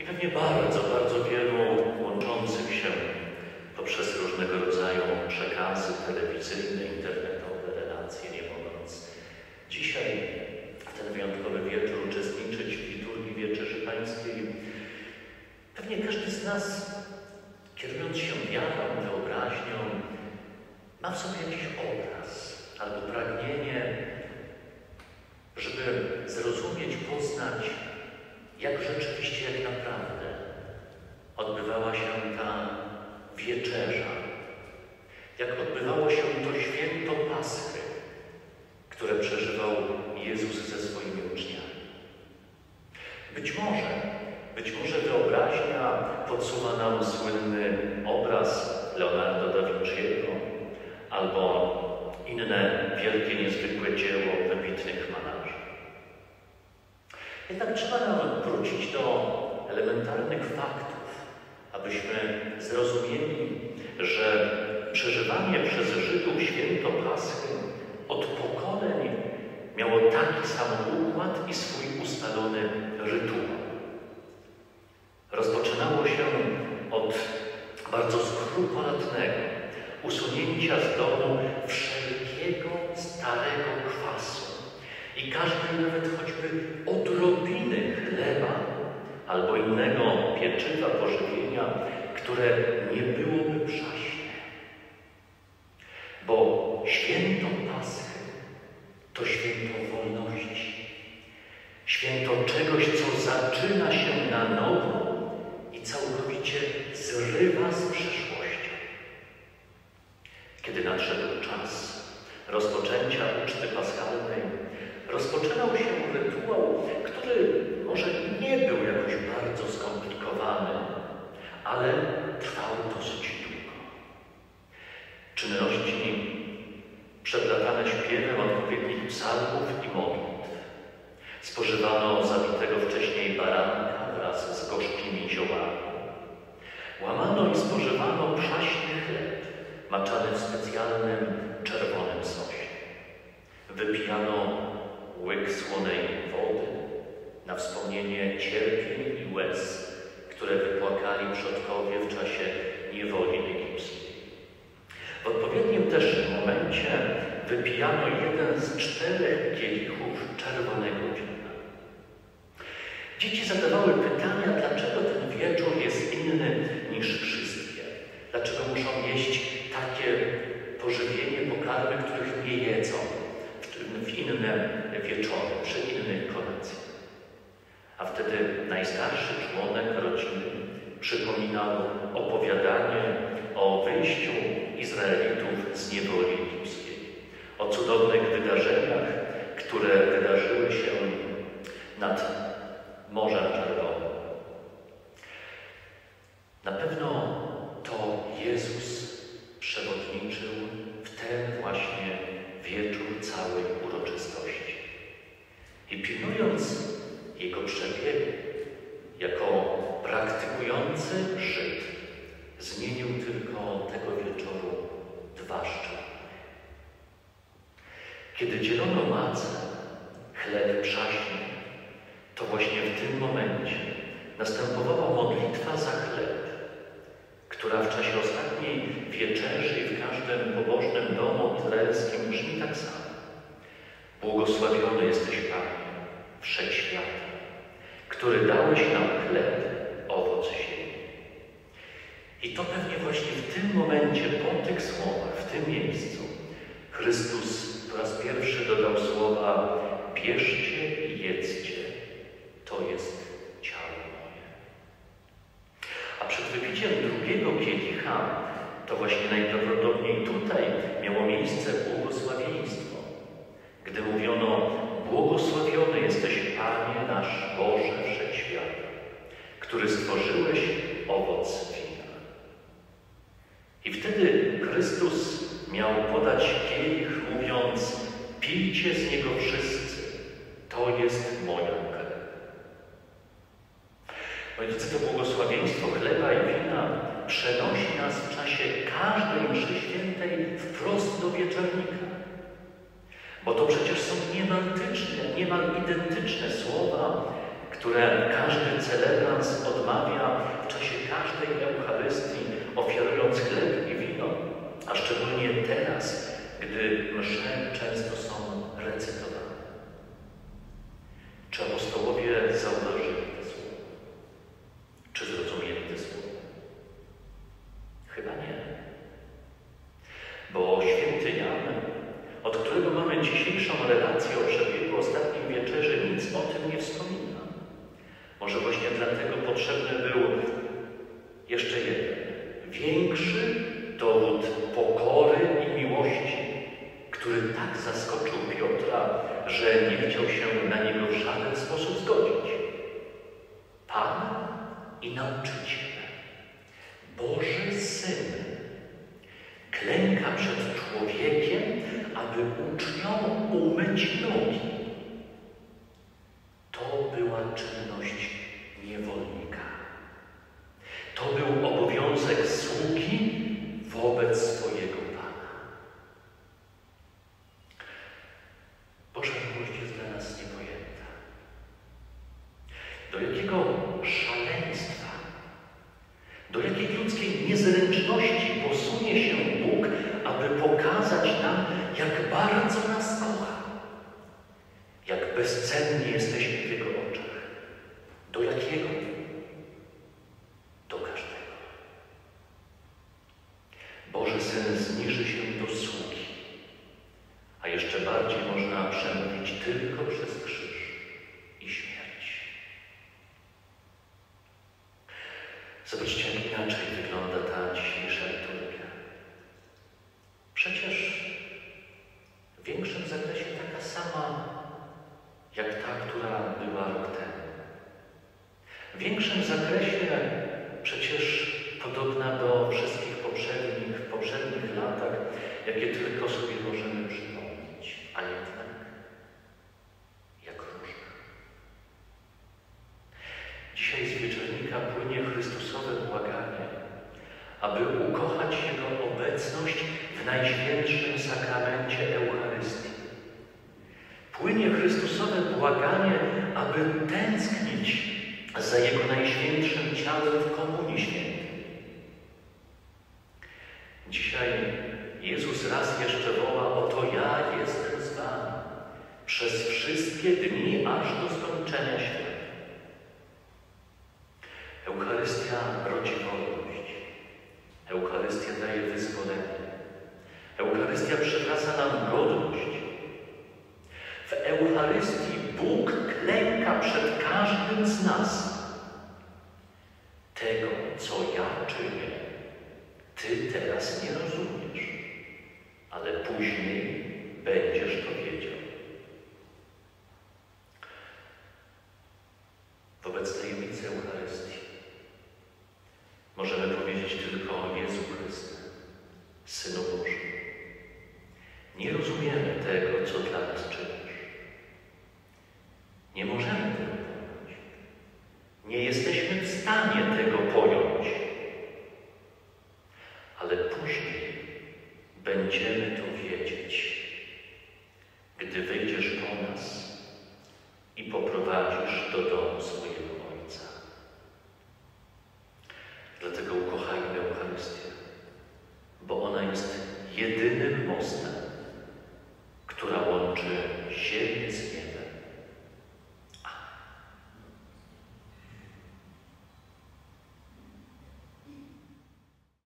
i pewnie bardzo, bardzo wielu łączących się poprzez różnego rodzaju przekazy telewizyjne, internetowe, relacje, nie mogąc dzisiaj w ten wyjątkowy wieczór uczestniczyć w liturgii Wieczerzy Pańskiej. Pewnie każdy z nas, kierując się wiarą, wyobraźnią, ma w sobie jakiś obraz albo pragnienie, żeby zrozumieć, poznać, jak rzeczywiście, jak naprawdę odbywała się ta wieczerza, jak odbywało się to święto Paschy, które przeżywał Jezus ze swoimi uczniami. Być może, być może wyobraźnia podsuwa nam słynny obraz Leonardo da Vinci'ego albo inne wielkie, niezwykłe dzieło wybitnych malarzy. Jednak trzeba nam wrócić do elementarnych faktów, abyśmy zrozumieli, że przeżywanie przez Żydów święto Paschy od pokoleń miało taki sam układ i swój ustalony rytuał. Rozpoczynało się od bardzo skrupulatnego usunięcia z domu wszelkiego starego kwasu i każdej nawet choćby odrobiny chleba albo innego pieczywa, pożywienia, które nie byłoby przaśne. Bo święto Paschy to święto wolności, święto czegoś, co zaczyna się na nowo i całkowicie zrywa z przeszłością. Kiedy nadszedł czas rozpoczęcia uczty paschalnej, rozpoczynał się rytuał, który może nie był jakoś bardzo skomplikowany, ale trwał dosyć długo. Czynności przeplatane śpiewem odpowiednich psalmów i modlitw. Spożywano zabitego wcześniej baranka wraz z gorzkimi ziołami. Łamano i spożywano przaśny chleb, maczany w specjalnym czerwonym sosie. Wypijano łyk słonej wody na wspomnienie cierpień i łez, które wypłakali przodkowie w czasie niewoli egipskiej. W odpowiednim też momencie wypijano jeden z czterech kielichów czerwonego wina. Dzieci zadawały pytania, dlaczego ten wieczór jest inny niż wszystkie. Dlaczego muszą jeść takie pożywienie, pokarmy, których nie jedzą w inne wieczory, przy innych kolacjach. A wtedy najstarszy członek rodziny przypominał opowiadanie o wyjściu Izraelitów z niewoli egipskiej, o cudownych wydarzeniach, które wydarzyły się nad Morzem Czerwonym. Na pewno to Jezus przewodniczył w ten właśnie wieczór całej uroczystości. I pilnując przebiegu, jako praktykujący Żyd, zmienił tylko tego wieczoru dwa szczegóły. Kiedy dzielono macę, chleb przaśny, to właśnie w tym momencie następowała modlitwa za chleb, która w czasie ostatniej wieczerzy i w każdym pobożnym domu izraelskim brzmi tak samo. Błogosławiony jesteś Panie, Wszechświata, który dałeś nam chleb, owoc ziemi. I to pewnie właśnie w tym momencie, po tych słowach, w tym miejscu, Chrystus po raz pierwszy dodał słowa bierzcie i jedzcie, to jest ciało moje. A przed wypiciem drugiego kielicha, to właśnie najprawdopodobniej tutaj miało miejsce błogosławieństwo, gdy mówiono błogosławiony jesteś Panie nasz Boże Wszechświata, który stworzyłeś owoc wina. I wtedy Chrystus miał podać kielich, mówiąc: Pijcie z niego wszyscy, to jest moja krew. Rodzice, to błogosławieństwo chleba i wina przenosi nas w czasie każdej mszy świętej wprost do wieczornika. Bo to przecież są niemal, niemal identyczne słowa, które każdy celebrant odmawia w czasie każdej Eucharystii, ofiarując chleb i wino, a szczególnie teraz, gdy msze często są recytowane. Czy apostołowie zauważyli te słowa? Czy zrozumieli te słowa? Chyba nie. Bo święty Jan, od którego mamy dzisiejszą relację o przebiegu ostatniej wieczerzy, nic o tym nie wspomina. Może właśnie dlatego potrzebny był jeszcze jeden, większy dowód pokory i miłości, który tak zaskoczył Piotra, że nie chciał się na niego w żaden sposób zgodzić. Pan i nauczyciel, Boży Syn, klęka przed człowiekiem, aby uczniom umyć nogi. Niewolnika. To był obowiązek sługi wobec swojego Pana. Boża miłość jest dla nas niepojęta. Do jakiego szaleństwa, do jakiej ludzkiej niezręczności posunie się Bóg, aby pokazać nam, jak bardzo nas kocha, jak bezcenni jesteśmy w Jego oczach. Do jakiego? Do każdego. Boży Syn zniży się do sługi, bardziej można przemówić tylko przez krzyż i śmierć. Zobaczcie, jak inaczej wygląda ta dzisiejsza liturgia. Przecież w większym zakresie taka sama, jak ta, która była rok temu. W większym zakresie przecież podobna do wszystkich poprzednich, w poprzednich latach, jakie tylko sobie możemy przypomnieć, a jednak jak różna. Dzisiaj z wieczornika płynie Chrystusowe błaganie, aby ukochać Jego obecność w Najświętszym Sakramencie Eucharystii. Płynie Chrystusowe błaganie, aby tęsknić za Jego Najświętszym Ciałem w Komunii Świętej. Dzisiaj Jezus raz jeszcze woła, oto ja jestem z Wami przez wszystkie dni, aż do skończenia świata. Eucharystia rodzi wolność. Eucharystia daje wyzwolenie. Eucharystia przywraca nam godność. W Eucharystii Bóg klęka przed każdym z nas. Tego, co ja czynię, Ty teraz nie rozumiesz, ale później będziesz to wiedział. Wobec tajemnicy Eucharystii możemy powiedzieć tylko o Jezu Chryste, Synu Bożym. Nie rozumiemy tego, co dla nas czynisz. Nie możemy tego pojąć. Nie jesteśmy w stanie tego pojąć. Ale później będziemy to wiedzieć, gdy wyjdziesz po nas i poprowadzisz do domu swojego Ojca. Dlatego ukochajmy Eucharystię, bo ona jest jedynym mostem